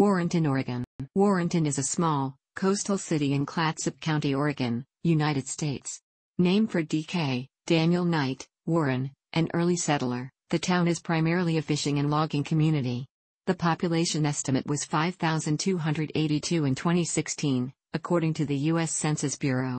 Warrenton, Oregon. Warrenton is a small, coastal city in Clatsop County, Oregon, United States. Named for D.K. Daniel Knight, Warren, an early settler, the town is primarily a fishing and logging community. The population estimate was 5,282 in 2016, according to the U.S. Census Bureau.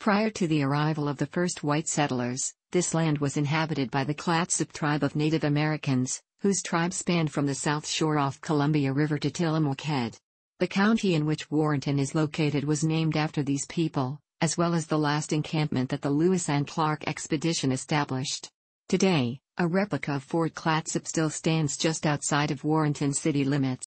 Prior to the arrival of the first white settlers, this land was inhabited by the Clatsop tribe of Native Americans, whose tribe spanned from the south shore off Columbia River to Tillamook Head. The county in which Warrenton is located was named after these people, as well as the last encampment that the Lewis and Clark expedition established. Today, a replica of Fort Clatsop still stands just outside of Warrenton city limits.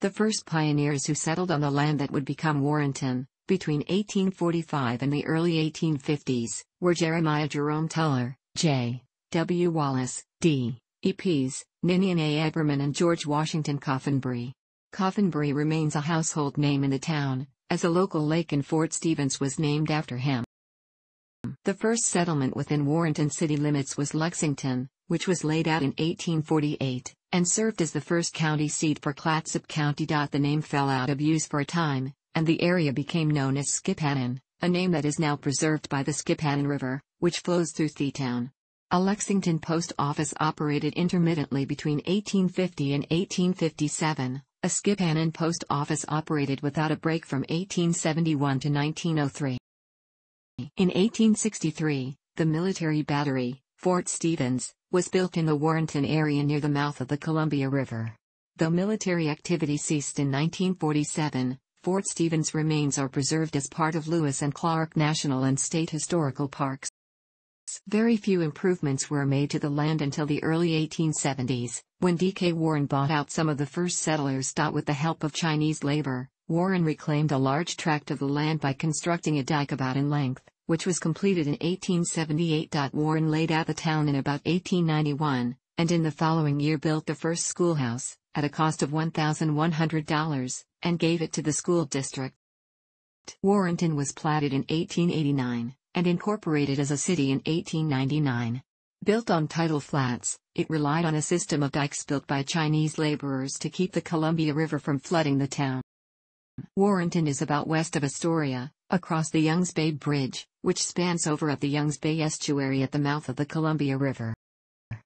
The first pioneers who settled on the land that would become Warrenton, between 1845 and the early 1850s, were Jeremiah Gerome Tuller, J. W. Wallace, D. E. Pease, Ninian A. Eberman and George Washington Coffenbury. Coffenbury remains a household name in the town, as a local lake in Fort Stevens was named after him. The first settlement within Warrenton city limits was Lexington, which was laid out in 1848, and served as the first county seat for Clatsop County. The name fell out of use for a time, and the area became known as Skipanon, a name that is now preserved by the Skipanon River, which flows through Thetown. A Lexington post office operated intermittently between 1850 and 1857. A Skipanon post office operated without a break from 1871 to 1903. In 1863, the military battery, Fort Stevens, was built in the Warrenton area near the mouth of the Columbia River. Though military activity ceased in 1947, Fort Stevens remains are preserved as part of Lewis and Clark National and State Historical Parks. Very few improvements were made to the land until the early 1870s, when D.K. Warren bought out some of the first settlers. With the help of Chinese labor, Warren reclaimed a large tract of the land by constructing a dike about in length, which was completed in 1878. Warren laid out the town in about 1891, and in the following year built the first schoolhouse, at a cost of $1,100 and gave it to the school district. Warrenton was platted in 1889 and incorporated as a city in 1899. Built on tidal flats, it relied on a system of dikes built by Chinese laborers to keep the Columbia River from flooding the town. Warrenton is about west of Astoria, across the Youngs Bay Bridge, which spans over at the Youngs Bay estuary at the mouth of the Columbia River.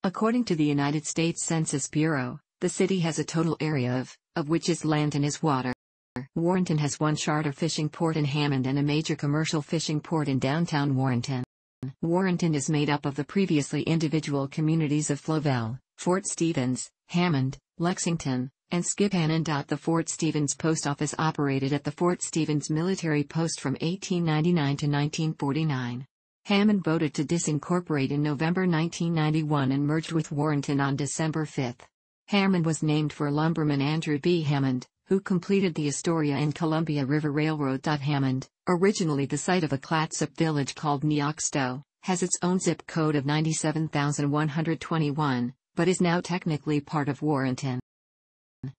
According to the United States Census Bureau, the city has a total area of of which is land and is water. Warrenton has one charter fishing port in Hammond and a major commercial fishing port in downtown Warrenton. Warrenton is made up of the previously individual communities of Flavel, Fort Stevens, Hammond, Lexington, and Skipanon. The Fort Stevens Post Office operated at the Fort Stevens Military Post from 1899 to 1949. Hammond voted to disincorporate in November 1991 and merged with Warrenton on December 5. Hammond was named for lumberman Andrew B. Hammond, who completed the Astoria and Columbia River Railroad. Hammond, originally the site of a Clatsop village called Neoxto, has its own zip code of 97,121, but is now technically part of Warrenton.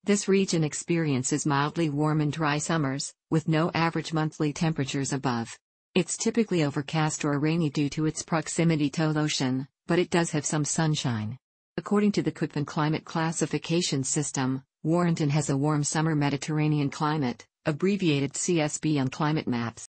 This region experiences mildly warm and dry summers, with no average monthly temperatures above. It's typically overcast or rainy due to its proximity to the ocean, but it does have some sunshine. According to the Köppen climate classification system, Warrenton has a warm summer Mediterranean climate, abbreviated CSB on climate maps.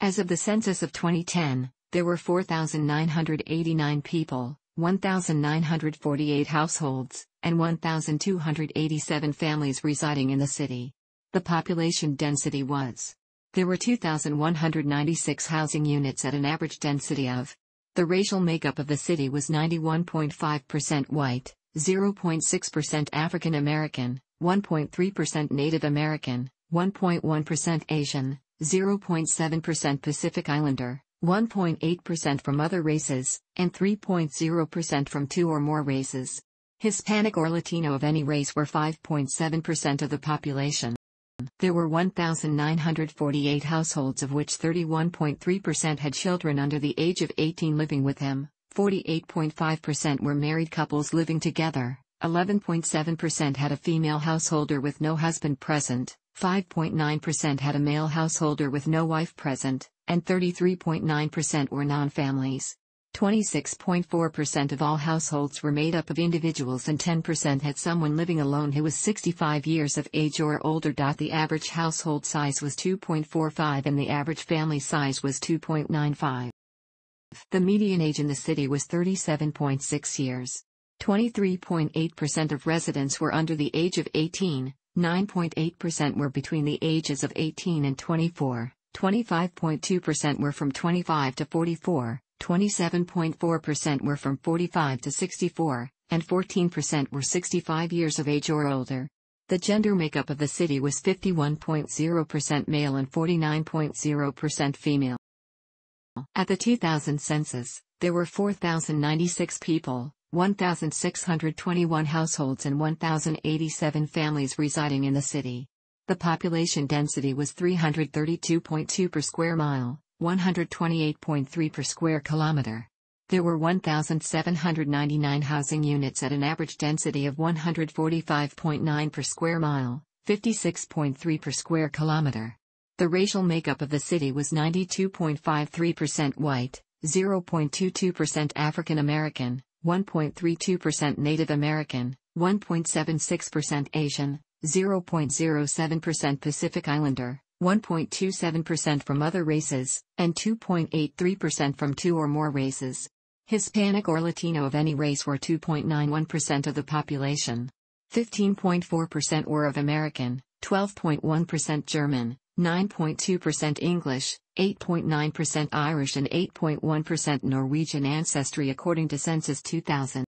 As of the census of 2010, there were 4,989 people, 1,948 households, and 1,287 families residing in the city. The population density was. There were 2,196 housing units at an average density of the racial makeup of the city was 91.5% white, 0.6% African American, 1.3% Native American, 1.1% Asian, 0.7% Pacific Islander, 1.8% from other races, and 3.0% from two or more races. Hispanic or Latino of any race were 5.7% of the population. There were 1,948 households of which 31.3% had children under the age of 18 living with him, 48.5% were married couples living together, 11.7% had a female householder with no husband present, 5.9% had a male householder with no wife present, and 33.9% were non families. 26.4% of all households were made up of individuals and 10% had someone living alone who was 65 years of age or older. The average household size was 2.45 and the average family size was 2.95. The median age in the city was 37.6 years. 23.8% of residents were under the age of 18, 9.8% were between the ages of 18 and 24, 25.2% were from 25 to 44, 27.4% were from 45 to 64, and 14% were 65 years of age or older. The gender makeup of the city was 51.0% male and 49.0% female. At the 2000 census, there were 4,096 people, 1,621 households and 1,087 families residing in the city. The population density was 332.2 per square mile, 128.3 per square kilometer. There were 1,799 housing units at an average density of 145.9 per square mile, 56.3 per square kilometer. The racial makeup of the city was 92.53% white, 0.22% African American, 1.32% Native American, 1.76% Asian, 0.07% Pacific Islander, 1.27% from other races, and 2.83% from two or more races. Hispanic or Latino of any race were 2.91% of the population. 15.4% were of American, 12.1% German, 9.2% English, 8.9% Irish and 8.1% Norwegian ancestry according to Census 2000.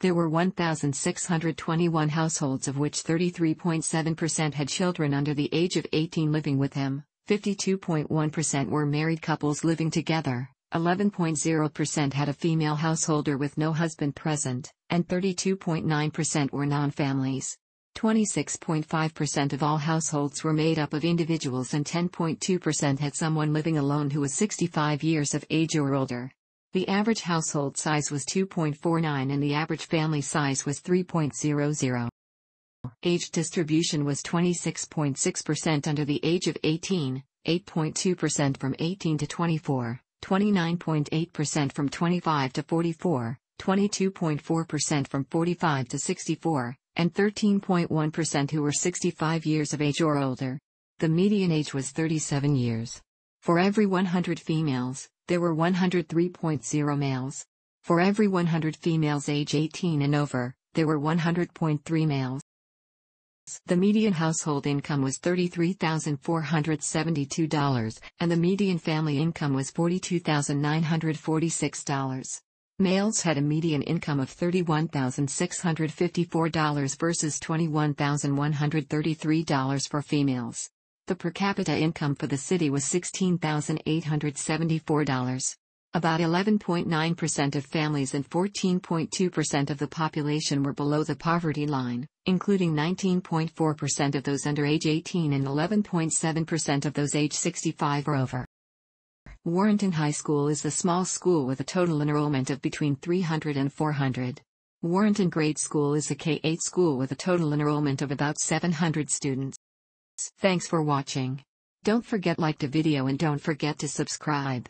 There were 1,621 households of which 33.7% had children under the age of 18 living with him, 52.1% were married couples living together, 11.0% had a female householder with no husband present, and 32.9% were non-families. 26.5% of all households were made up of individuals and 10.2% had someone living alone who was 65 years of age or older. The average household size was 2.49 and the average family size was 3.00. Age distribution was 26.6% under the age of 18, 8.2% from 18 to 24, 29.8% from 25 to 44, 22.4% from 45 to 64, and 13.1% who were 65 years of age or older. The median age was 37 years. For every 100 females, there were 103.0 males. For every 100 females age 18 and over, there were 100.3 males. The median household income was $33,472, and the median family income was $42,946. Males had a median income of $31,654 versus $21,133 for females. The per capita income for the city was $16,874. About 11.9% of families and 14.2% of the population were below the poverty line, including 19.4% of those under age 18 and 11.7% of those age 65 or over. Warrenton High School is a small school with a total enrollment of between 300 and 400. Warrenton Grade School is a K-8 school with a total enrollment of about 700 students. Thanks for watching. Don't forget like the video and don't forget to subscribe.